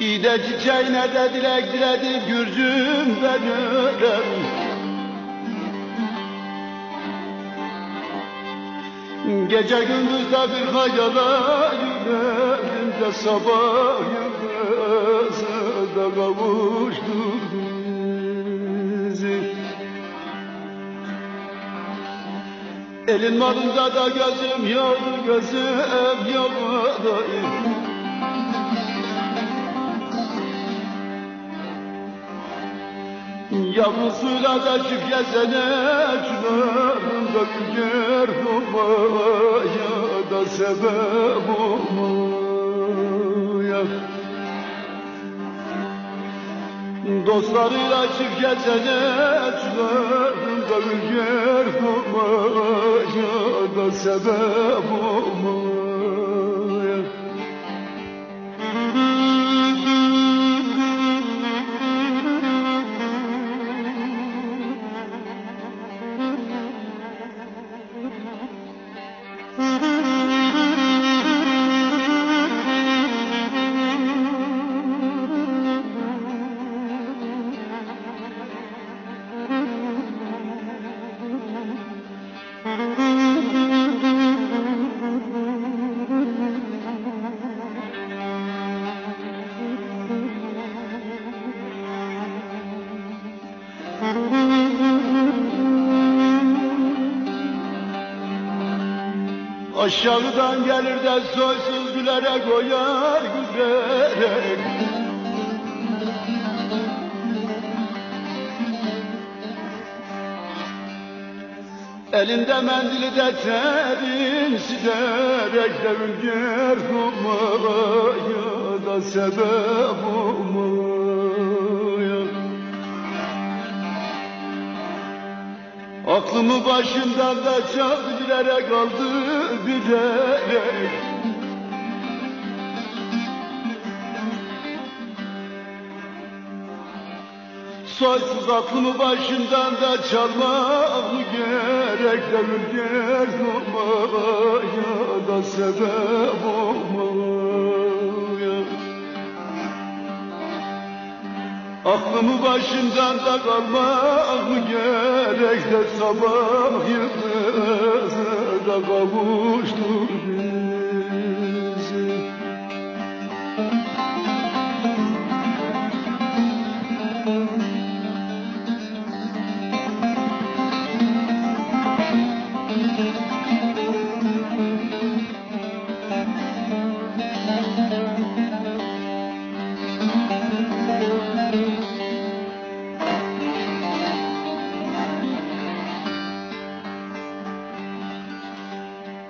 İde çiçeğine de dilek diledi Gürcüm ben ölem Gece gündüz de bir hayala yüreğimde sabah yıldızı da kavuştur bizi. Elin malında da gözüm yok, gözüm yok Yavrusuyla da çık gezene Çınarında gücer olmaya da sebep olmaya. Dostlarıyla çık gezene Çınarında gücer olmaya da sebep olmaya Aşağıdan gelir de soysuz gülerek oyar gülerek Elinde mendili de terin silerek devin ger olmaya da sebep olmaya. Aklımı başımdan da çok bilerek aldı bilerek Soysuz aklımı başımdan da çalmak gerek Devir ger olmaya da sebep olmaya. Aklımı başımdan da kalmak gerek de sabah yıldızı da kavuştur bizi.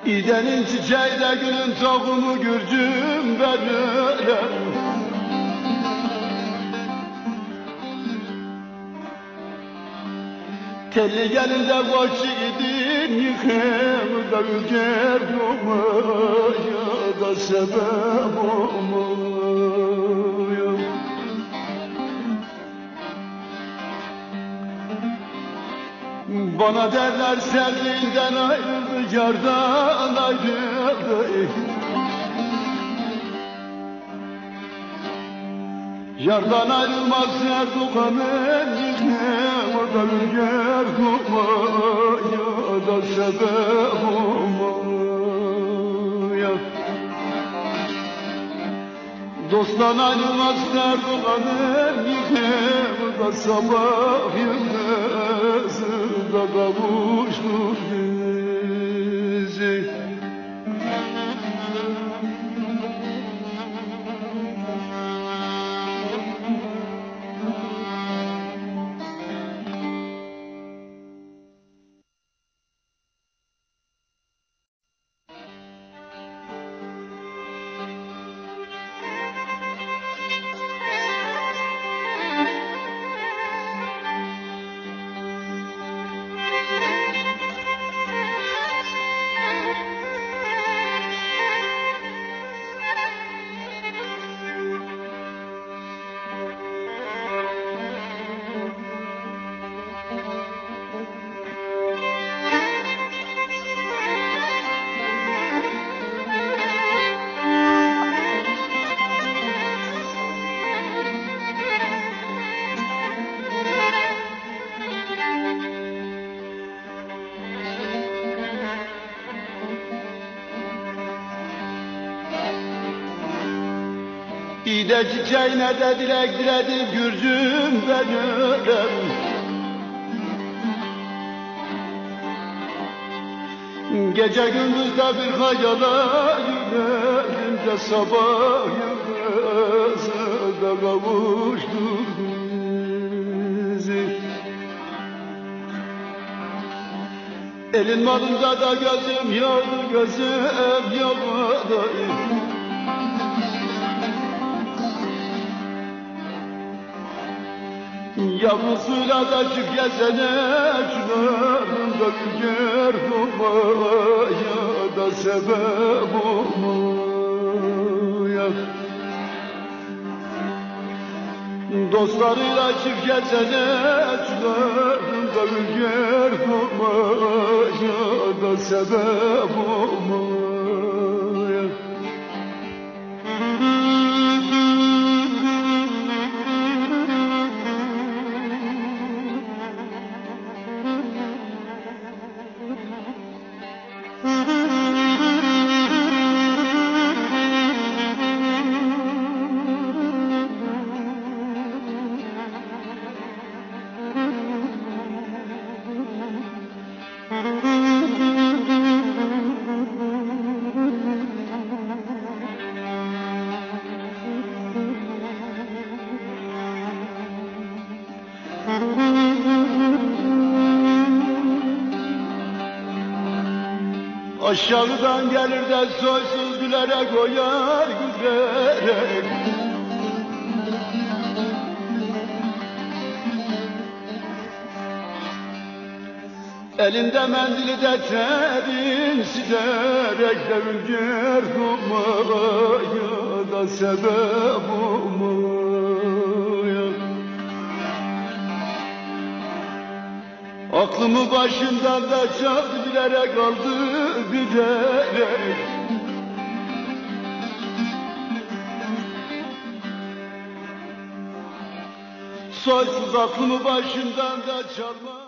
İdenin çiçeği de gülün tohumu gürcüm ölem Telli gelin de koç yiğidin yıkım da ülker olmaya da sebep olmaya Bana derler sevdiğinden ayrıldı, yardan ayrıldı. Yardan ayrılmaz Erdoğan'ın yine orada ülker kurmaya da sebep olmaya. Dosttan ayrılmaz Erdoğan'ın yine orada sabah yıldızı da kavuştur İyi de çiçeğine de dilek diledim Gürcüm benim Gece gündüz de bir hayala yöneldim de sabah yıldızı da kavuştuk bizi. Elin malında da gözüm yağdı gözüm yağdı Yavrusuyla da çık gezene Çınarında gülger olmaya da sebep olmaya. Dostlarıyla çık gezene Çınarında gülger olmaya da sebep olmaya Aşağıdan gelir de soysuz gülerek oyar gülerek Elinde mendili de terin silerek Devülger olmaya da sebep olmaya Aklımı başımdan da çaldı bilerek aldı bilerek Soysuz aklımı başımdan da çalma